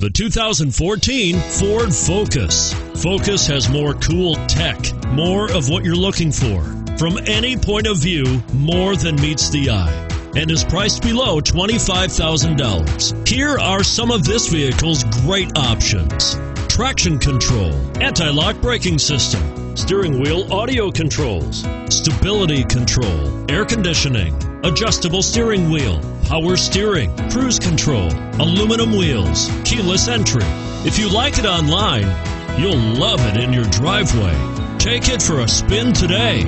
The 2014 Ford Focus. Focus has more cool tech, more of what you're looking for. From any point of view, more than meets the eye. And is priced below $25,000. Here are some of this vehicle's great options traction control, anti lock braking system, steering wheel audio controls, stability control, air conditioning, adjustable steering wheel power steering, cruise control, aluminum wheels, keyless entry. If you like it online, you'll love it in your driveway. Take it for a spin today.